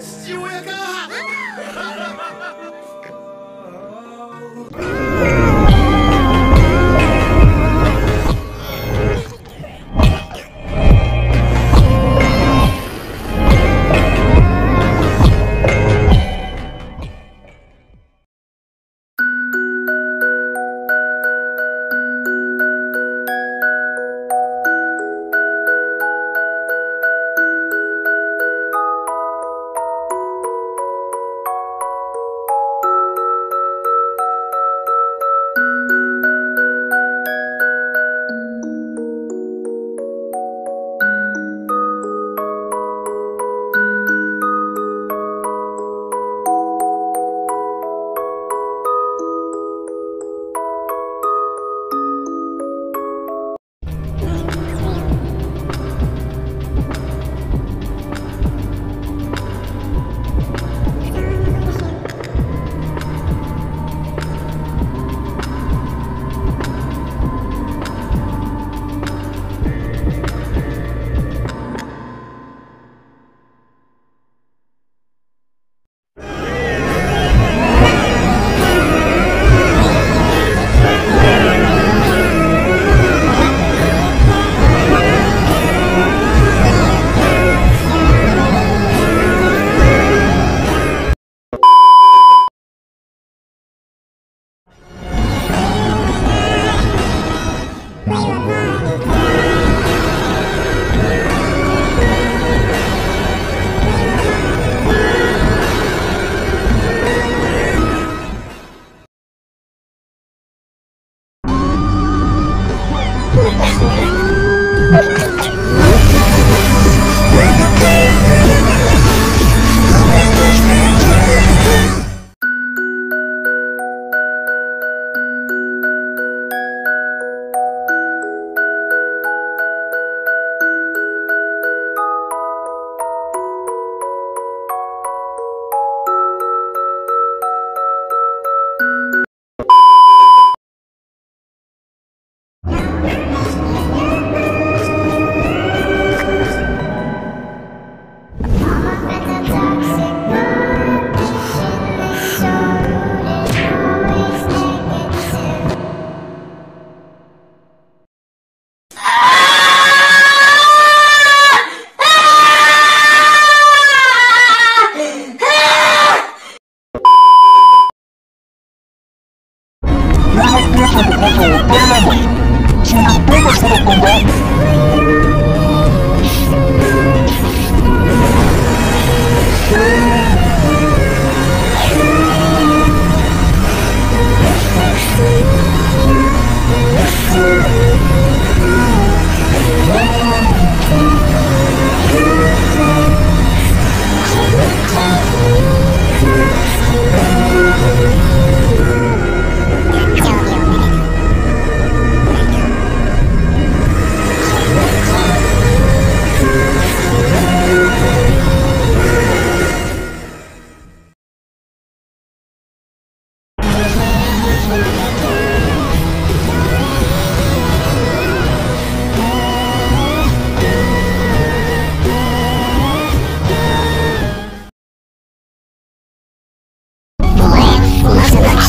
You wake up? Oh, my God. 全部都给我！全部都给我！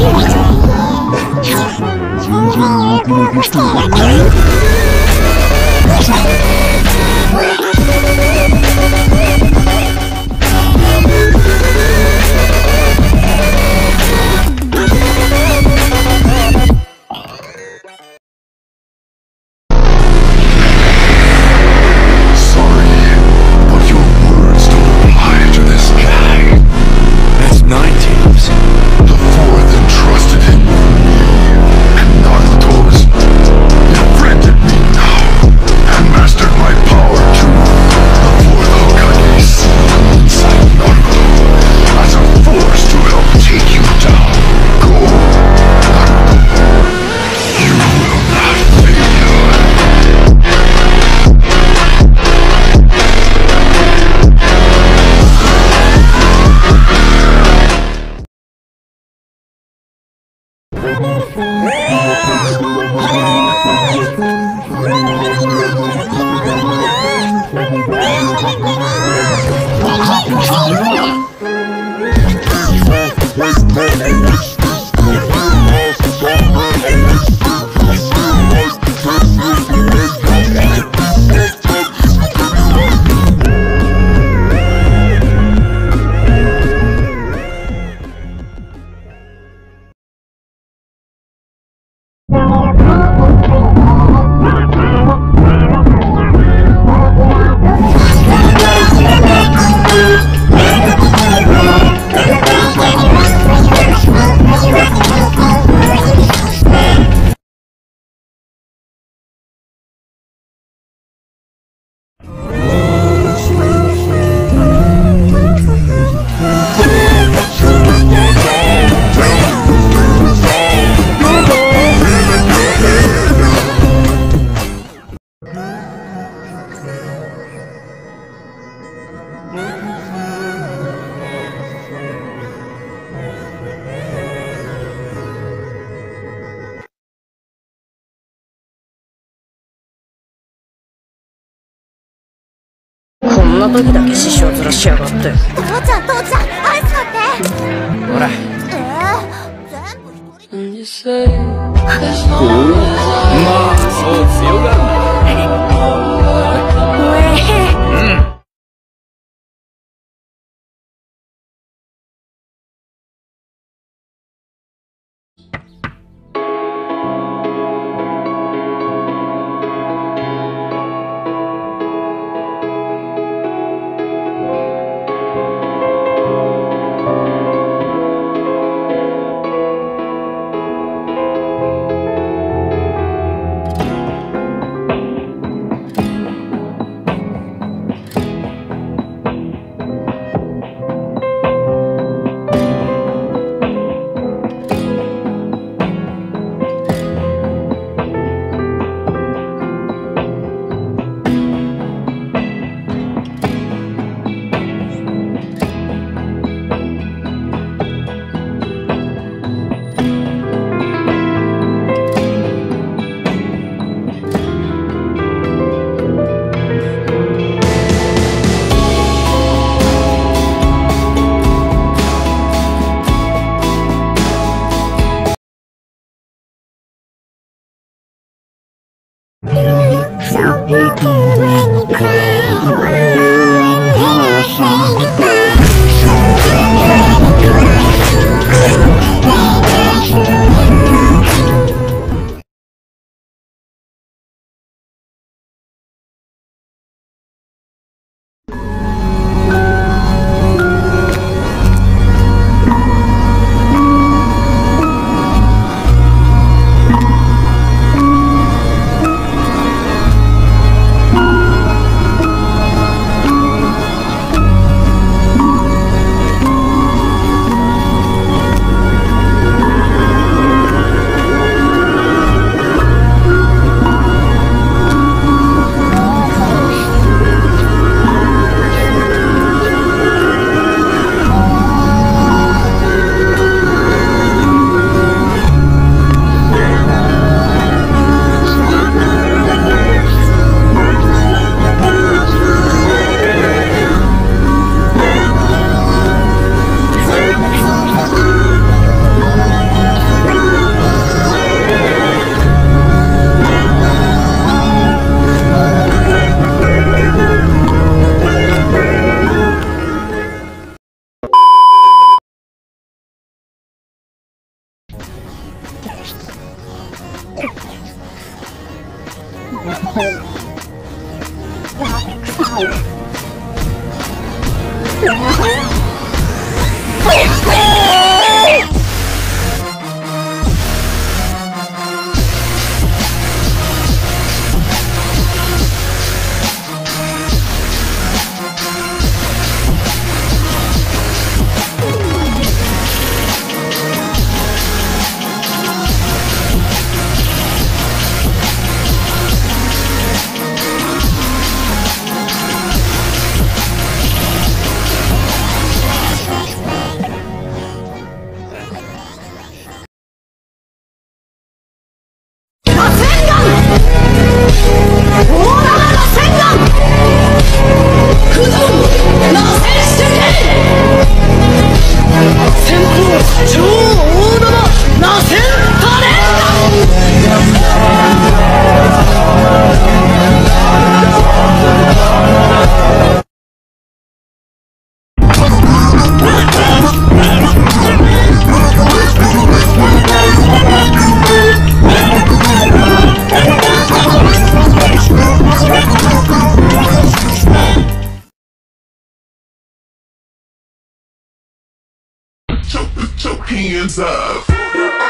全然ワクワクして。んな時だけ師匠ずらしやがって父ちゃん父ちゃんアイス買ってほら。えー、全部一人でまあ、そう強がるな。小弟弟。Put Hands up.